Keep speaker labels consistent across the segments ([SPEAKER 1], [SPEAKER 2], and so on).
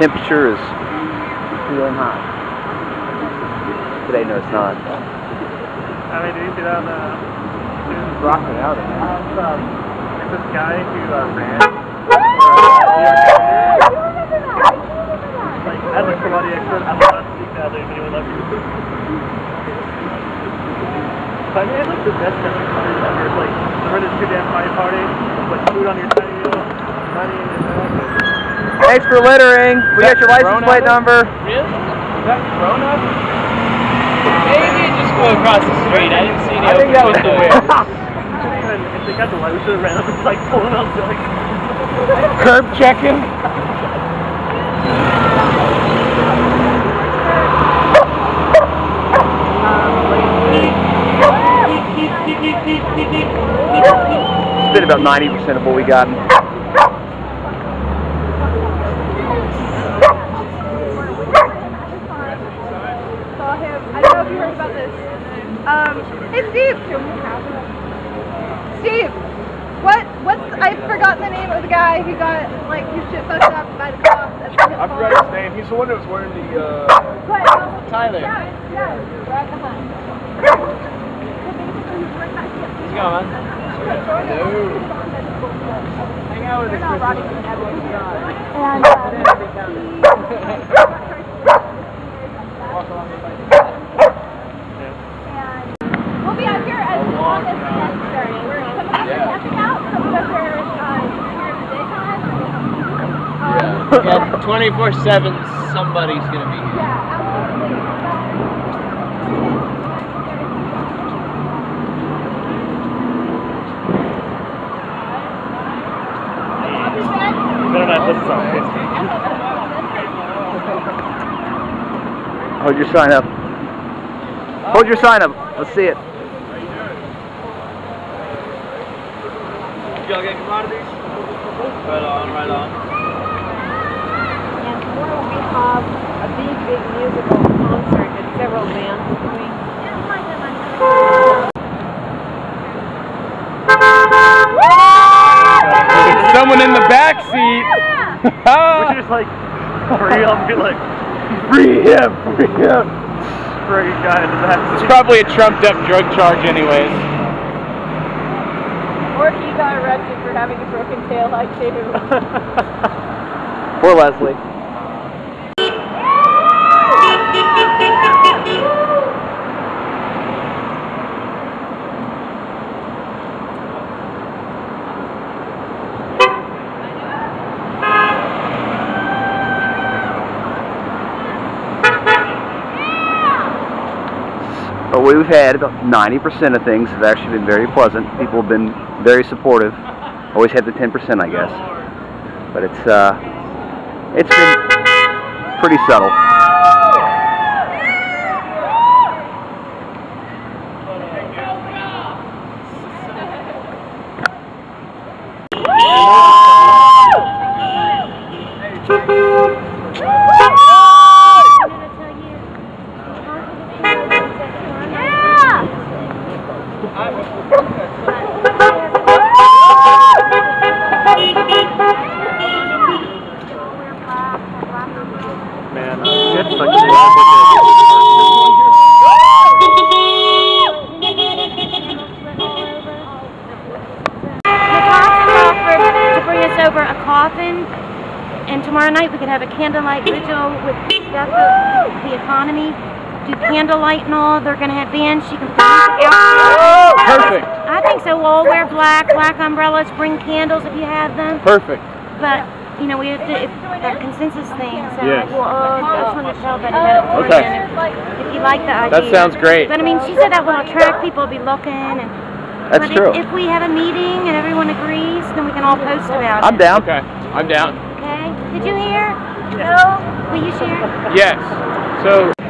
[SPEAKER 1] Temperature is feeling hot. Today, no, it's not.
[SPEAKER 2] I mean, did you see that? Uh,
[SPEAKER 1] It's rocking out in there.
[SPEAKER 2] um, there's this guy who uh, ran. Like, as a karate expert, I'm not speak badly of anyone ever. But I mean, it's like the best kind of party ever. It's like, remember this two damn party party? With like food on your wheel, money.
[SPEAKER 1] Thanks for littering. We got your license plate number.
[SPEAKER 3] Really? Is that Corona? Maybe it just flew across the street. I didn't see any
[SPEAKER 1] I think that was
[SPEAKER 3] open
[SPEAKER 1] the
[SPEAKER 3] windows.
[SPEAKER 2] And if they got the light, we should have ran up and like pulling out the like.
[SPEAKER 1] Curb checking. It's been about 90% of what we got.
[SPEAKER 4] Guy who got like his shit fucked up by the cops. at the
[SPEAKER 5] I forgot his name. He's the one that was wearing the. Uh,
[SPEAKER 4] What? um,
[SPEAKER 3] Tyler.
[SPEAKER 4] Yeah, yeah, right behind.
[SPEAKER 3] How's it going, man? Hang out with us.
[SPEAKER 4] And um, and we'll be out here as long as necessary. We're some of us are camping out, some of us are uh, here in the daytime. Um,
[SPEAKER 3] Yeah, 24 7, somebody's going to be here.
[SPEAKER 2] Better not put this on
[SPEAKER 1] Hold your sign up. Hold your sign up. Let's see it.
[SPEAKER 3] Y'all get commodities? Right on, right on.
[SPEAKER 6] And tomorrow we have a big, big musical concert that several bands are doing.
[SPEAKER 1] Someone in the back seat.
[SPEAKER 2] We should just like free him, be like
[SPEAKER 1] free him, free him.
[SPEAKER 2] spray a guy in the back.
[SPEAKER 1] It's probably a trumped up drug charge, anyways.
[SPEAKER 6] Or he got arrested for having a broken tail like too.
[SPEAKER 1] Poor Leslie. We've had about 90% of things have actually been very pleasant. People have been very supportive. Always had the 10%, I guess. But it's uh, it's been pretty subtle.
[SPEAKER 2] Man, uh, shit's fucking wrong with this.
[SPEAKER 7] Natasha offered to bring us over a coffin, and tomorrow night we could have a candlelight vigil with Beth the economy. Do candlelight and all. They're gonna have bands. She can put music out.
[SPEAKER 1] Perfect.
[SPEAKER 7] I think so. We'll all wear black, black umbrellas. Bring candles if you have them.
[SPEAKER 1] Perfect.
[SPEAKER 7] But you know, we have to if a consensus thing. So
[SPEAKER 1] Yes.
[SPEAKER 7] we'll, uh, I just wanted to tell that ahead of
[SPEAKER 1] Okay.
[SPEAKER 7] If, if you like the idea.
[SPEAKER 1] That sounds great.
[SPEAKER 7] But I mean, she said that will attract people to be looking and.
[SPEAKER 1] That's
[SPEAKER 7] but
[SPEAKER 1] true.
[SPEAKER 7] If, if we have a meeting and everyone agrees, then we can all post about
[SPEAKER 1] I'm
[SPEAKER 7] it.
[SPEAKER 1] down.
[SPEAKER 5] okay, I'm down.
[SPEAKER 7] Okay? Did you hear? Will you share?
[SPEAKER 5] Yes. So.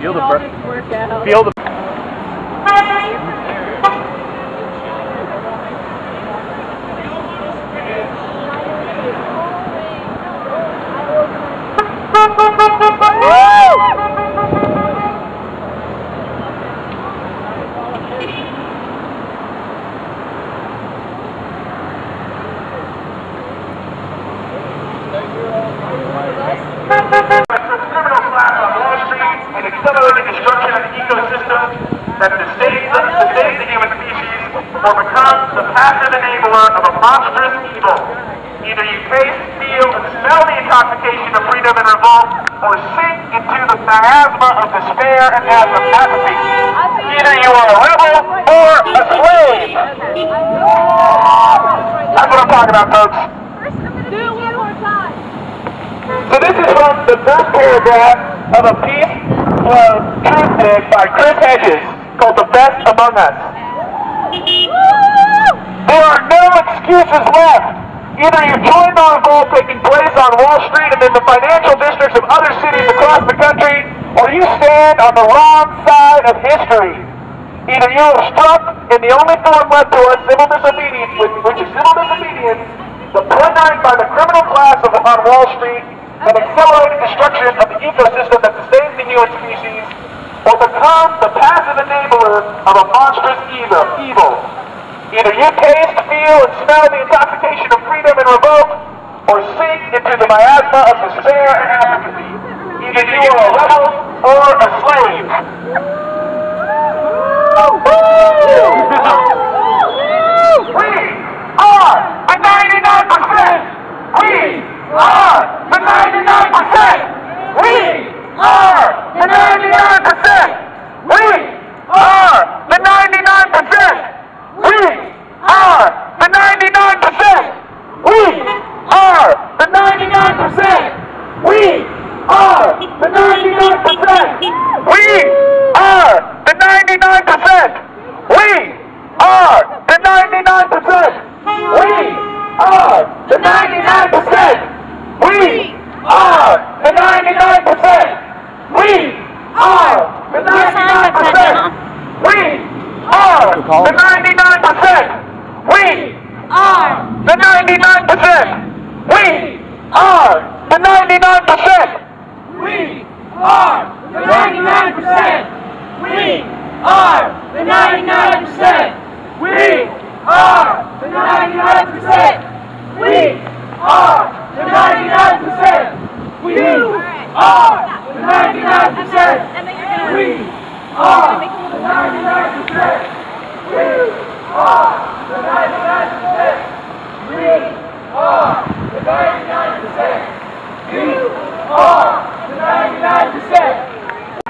[SPEAKER 1] Feel the
[SPEAKER 6] burn.
[SPEAKER 1] Feel the
[SPEAKER 8] freedom or sink into the miasma of despair and apathy. Either you are a rebel or a slave. That's what I'm talking about, folks. So this is from the first paragraph of a piece of Truthdig by Chris Hedges called The Best Among Us. There are no excuses left. Either you join the revolt taking place on Wall Street and in the financial districts of other cities across the country, or you stand on the wrong side of history. Either you have struck in the only form left to us, civil disobedience, which, is civil disobedience, the plundering by the criminal class of, on Wall Street, and accelerated destruction of the ecosystem that sustains the human species, or become the passive enabler of a monstrous evil. evil. Either you taste, feel, and smell the intoxication of freedom and revolt, or sink into the miasma of despair and apathy. Either you are a rebel or a slave. We are the 99%! We are the 99%! We are the 99%! We are the 99%! Are the 99%! We are the 99%! We are the 99%! We are the 99%! We are the 99%! We are the 99%! We are the 99%! We are the 99%!
[SPEAKER 4] And then you're gonna.
[SPEAKER 8] We are the 99%! We are the 99%! We are the 99%! You are the 99%!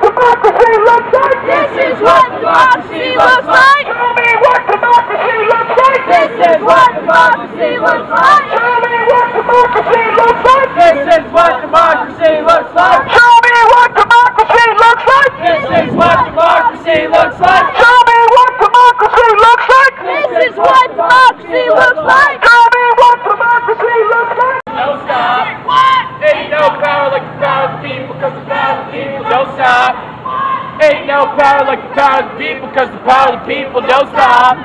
[SPEAKER 8] Democracy looks like
[SPEAKER 4] This is what democracy looks like.
[SPEAKER 8] Me what democracy looks like!
[SPEAKER 4] This is what democracy looks like.
[SPEAKER 8] Tell me what democracy looks like!
[SPEAKER 3] This is what democracy looks like.
[SPEAKER 8] Tell me what democracy looks like!
[SPEAKER 3] This is what democracy looks like.
[SPEAKER 8] Tell me what democracy looks like!
[SPEAKER 4] This is what democracy looks like.
[SPEAKER 8] Tell me what democracy looks like!
[SPEAKER 3] No stop. Ain't no power like the power of the people, cause the power of the people don't stop. Ain't no power like the power of the people, cause the power of the people don't stop.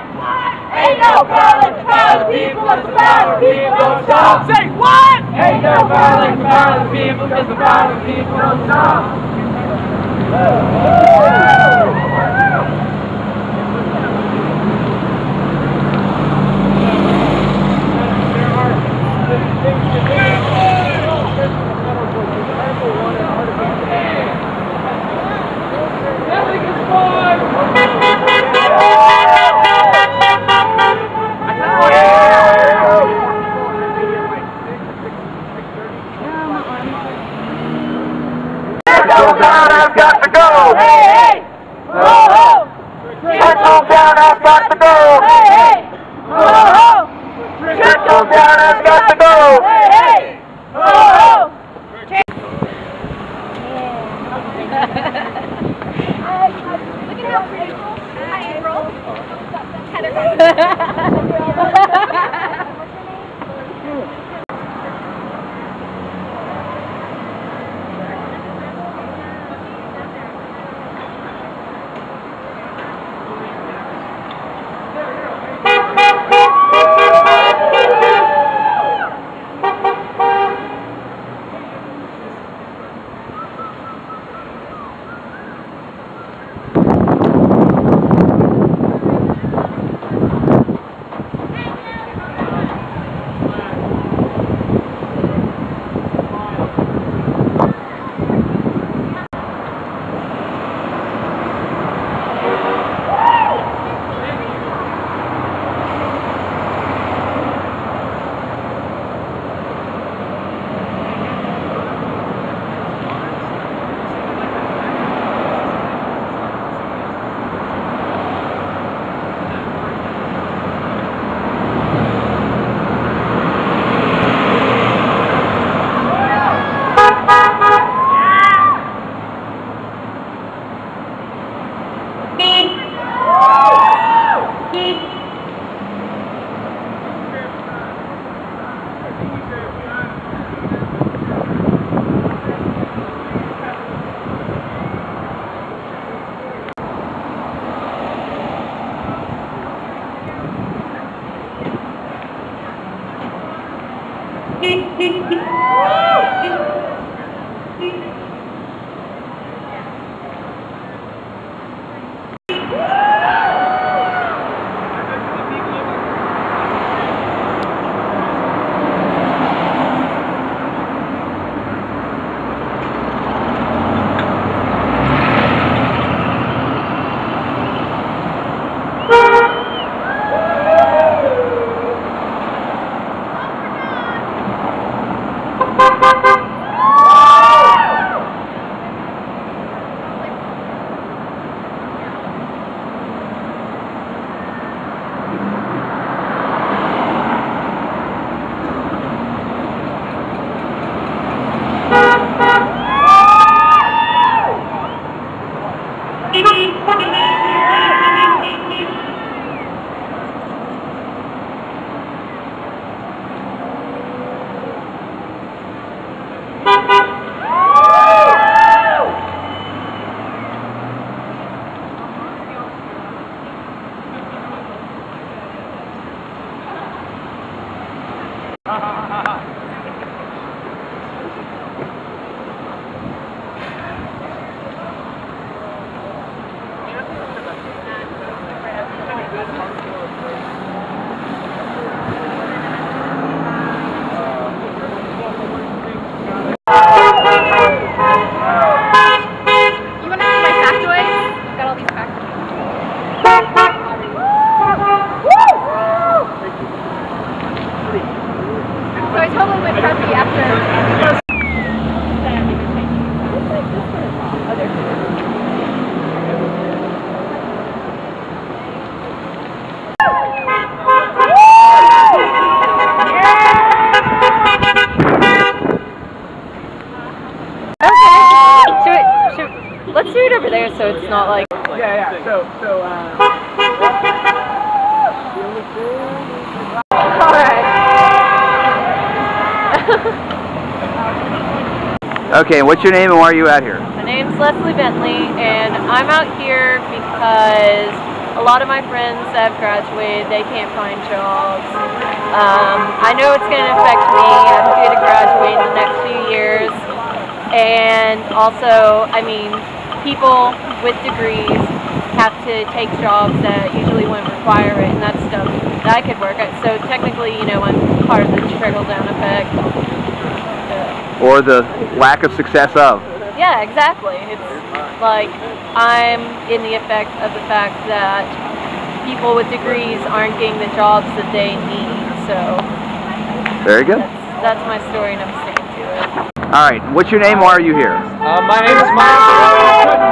[SPEAKER 4] Ain't no power like the power of the people, cause the power of the people don't stop.
[SPEAKER 3] Say what? Ain't no power like the power of the people, cause the power of the people don't stop.
[SPEAKER 1] Okay, what's your name and why are you out here?
[SPEAKER 6] My name's Leslie Bentley, and I'm out here because a lot of my friends have graduated. They can't find jobs. Um, I know it's going to affect me. I'm due to graduate in the next few years. And also, I mean, people with degrees have to take jobs that usually wouldn't require it, and that's stuff that I could work at. So technically, you know, I'm part of the trickle-down effect.
[SPEAKER 1] Or the lack of success of?
[SPEAKER 6] Yeah, exactly. It's like I'm in the effect of the fact that people with degrees aren't getting the jobs that they need. So
[SPEAKER 1] Very good.
[SPEAKER 6] that's, that's my story, and I'm sticking to it.
[SPEAKER 1] All right, what's your name? Why are you here?
[SPEAKER 9] Uh, my name is Mike.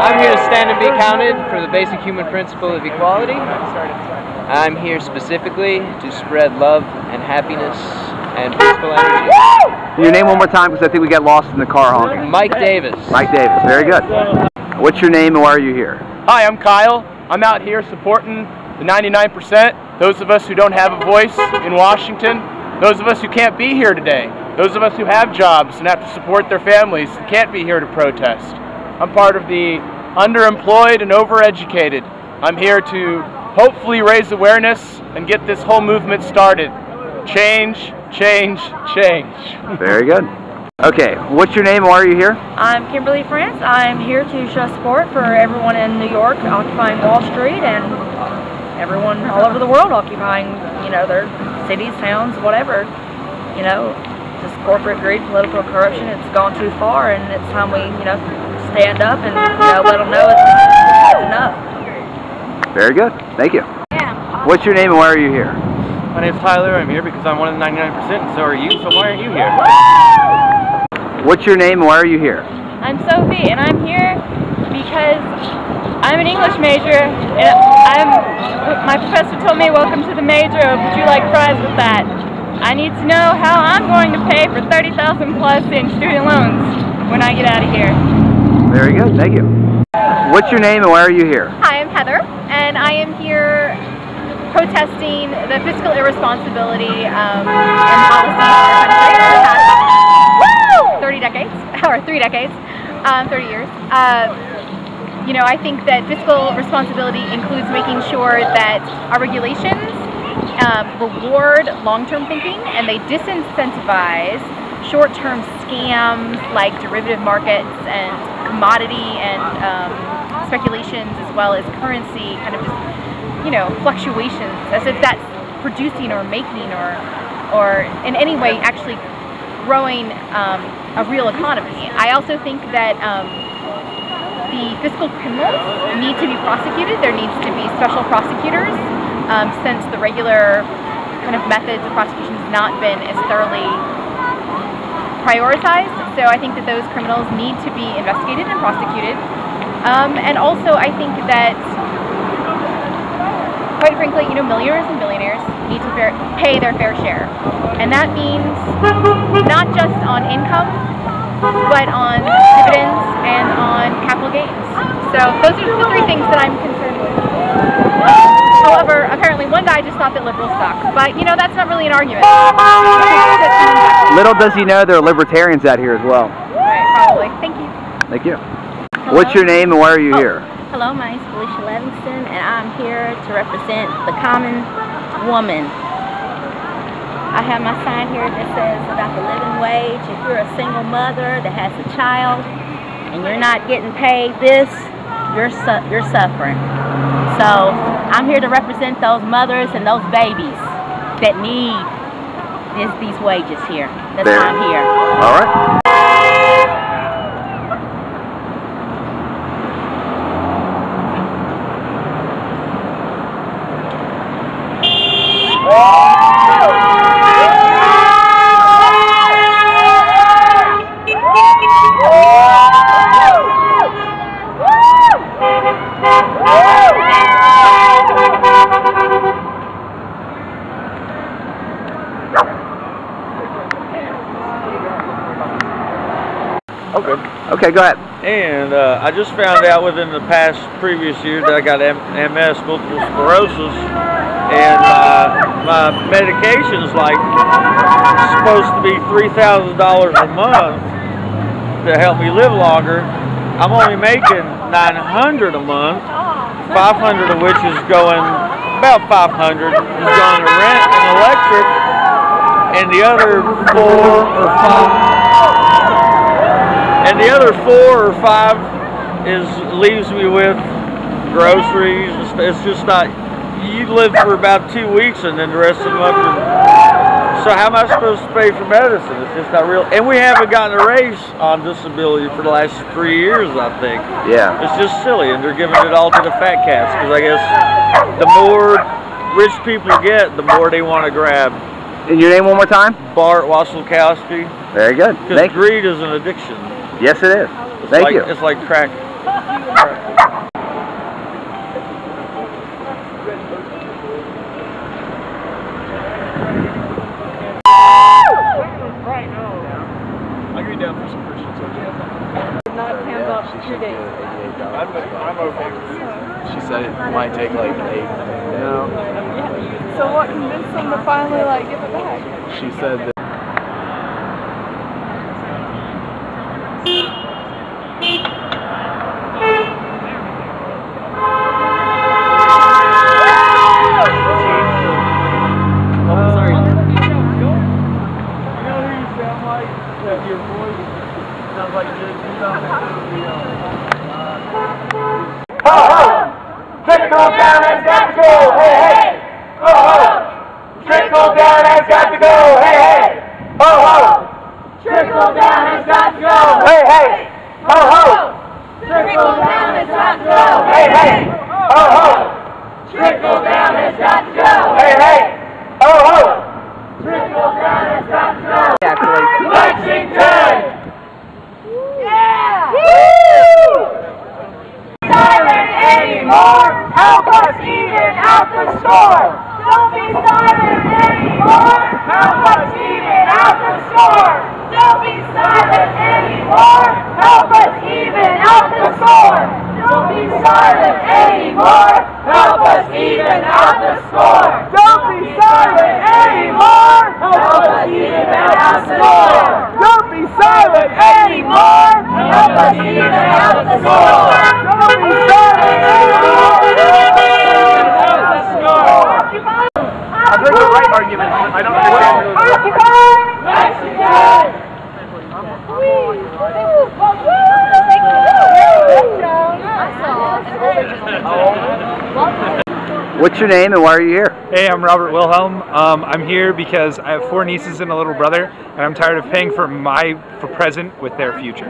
[SPEAKER 9] I'm here to stand and be counted for the basic human principle of equality. I'm here specifically to spread love and happiness and peaceful energy.
[SPEAKER 1] Your name one more time because I think we got lost in the car honking.
[SPEAKER 9] Mike Davis.
[SPEAKER 1] Mike Davis. Very good. What's your name and why are you here?
[SPEAKER 3] Hi, I'm Kyle. I'm out here supporting the 99%, those of us who don't have a voice in Washington, those of us who can't be here today, those of us who have jobs and have to support their families and can't be here to protest. I'm part of the underemployed and overeducated. I'm here to hopefully raise awareness and get this whole movement started. Change, change, change.
[SPEAKER 1] Very good. Okay, what's your name and why are you here?
[SPEAKER 10] I'm Kimberly France. I'm here to show support for everyone in New York occupying Wall Street and everyone all over the world occupying, you know, their cities, towns, whatever. You know, just corporate greed, political corruption, it's gone too far and it's time we, you know, stand up and, you know, let them know it's, it's enough.
[SPEAKER 1] Very good. Thank you. What's your name and why are you here?
[SPEAKER 11] My name's Tyler. I'm here because I'm one of the 99%, and so are you. So why aren't you here?
[SPEAKER 1] What's your name and why are you here?
[SPEAKER 12] I'm Sophie, and I'm here because I'm an English major, and I'm. My professor told me, "Welcome to the major. Would you like fries with that?" I need to know how I'm going to pay for 30,000 plus in student loans when I get out of here.
[SPEAKER 1] Very good. Thank you. What's your name and why are you here?
[SPEAKER 4] Hi, I'm Heather, and I am here protesting the fiscal irresponsibility um, and policies in our country for the past 30 decades, or three decades, um, 30 years. Uh, you know, I think that fiscal responsibility includes making sure that our regulations um, reward long-term thinking and they disincentivize short-term scams like derivative markets and commodity and um, speculations as well as currency kind of just you know fluctuations as if that's producing or making or or in any way actually growing um, a real economy. I also think that um, the fiscal criminals need to be prosecuted. There needs to be special prosecutors um, since the regular kind of methods of prosecution has not been as thoroughly prioritized. So I think that those criminals need to be investigated and prosecuted. Um, and also I think that quite frankly, you know, millionaires and billionaires need to fair, pay their fair share. And that means not just on income, but on dividends and on capital gains. So those are the three things that I'm concerned with. However, apparently one guy just thought that liberals suck. But, you know, that's not really an argument.
[SPEAKER 1] Little does he know there are libertarians out here as well.
[SPEAKER 4] Right, probably. Thank you.
[SPEAKER 1] Thank you. What's your name and why are you oh, here?
[SPEAKER 13] Hello, my name is Felicia Livingston, and I'm here to represent the common woman. I have my sign here that says about the living wage. If you're a single mother that has a child and you're not getting paid this, you're su- you're suffering. So I'm here to represent those mothers and those babies that need this, these wages here. That's
[SPEAKER 1] There.
[SPEAKER 13] why I'm here.
[SPEAKER 1] All right.
[SPEAKER 11] Okay.
[SPEAKER 1] Go ahead.
[SPEAKER 11] And uh, I just found out within the past previous year that I got M- MS, multiple sclerosis, and uh, my medication's like supposed to be three thousand dollars a month to help me live longer. I'm only making nine hundred a month, five hundred of which is going about five hundred is going to rent and electric, and the other four or five and the other four or five is leaves me with groceries. It's just not. You live for about two weeks, and then the rest of the month. So how am I supposed to pay for medicine? It's just not real. And we haven't gotten a raise on disability for the last three years. I think.
[SPEAKER 1] Yeah.
[SPEAKER 11] It's just silly, and they're giving it all to the fat cats because I guess the more rich people get, the more they want to grab.
[SPEAKER 1] And your name one more time?
[SPEAKER 11] Bart Wasilkowski.
[SPEAKER 1] Very good.
[SPEAKER 11] Because
[SPEAKER 1] Thank you.
[SPEAKER 11] greed is an addiction.
[SPEAKER 1] Yes, it is.
[SPEAKER 11] It's
[SPEAKER 1] Thank
[SPEAKER 11] like,
[SPEAKER 1] you.
[SPEAKER 11] It's like crack. I'm okay.
[SPEAKER 14] She said it might take like eight.
[SPEAKER 9] No.
[SPEAKER 12] So what convinced them to finally like give it back?
[SPEAKER 14] She said that.
[SPEAKER 15] Go, hey hey! Ho ho! Trickle down has got to go, hey hey! Ho ho! Trickle down has got to go, hey hey! Ho ho! Trickle down has got to go, hey hey! Ho ho! Trickle down has got to go, hey hey! Ho ho! Trickle down has got to go. Lexington!
[SPEAKER 12] Yeah!
[SPEAKER 15] silent anymore. Help out the score. Don't be silent anymore. Help us even out the score. Don't be silent anymore. Help us even out the score. Don't be silent anymore. Help us even out the score. Don't be silent anymore. Help us even out the score. Don't be silent anymore. Help us even out the score.
[SPEAKER 5] I've the right argument. I don't understand.
[SPEAKER 15] Occupy Lexington.
[SPEAKER 1] What's your name and why are you here?
[SPEAKER 16] Hey, I'm Robert Wilhelm. Um, I'm here because I have four nieces and a little brother, and I'm tired of paying for my for present with their future.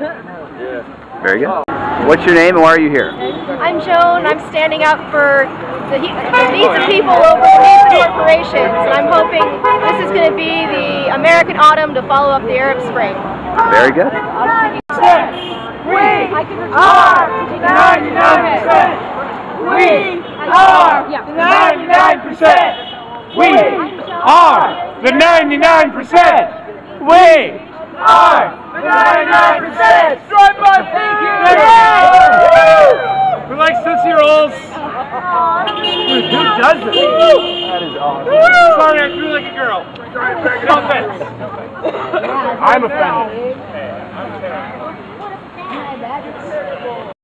[SPEAKER 1] Very good. What's your name and why are you here?
[SPEAKER 17] I'm Joan. I'm standing up for the, the needs of people over the needs of corporations. And I'm hoping this is going to be the American autumn to follow up the Arab Spring.
[SPEAKER 1] Very good.
[SPEAKER 15] We are the 99%. We are the 99%.
[SPEAKER 16] We are the 99%. We
[SPEAKER 15] are the 99%. Drive by, thank you.
[SPEAKER 16] Who likes Tootsie Rolls?
[SPEAKER 5] Dude, who does it? That is awesome.
[SPEAKER 16] Sorry, I threw like a girl. No offense.
[SPEAKER 5] I'm offended.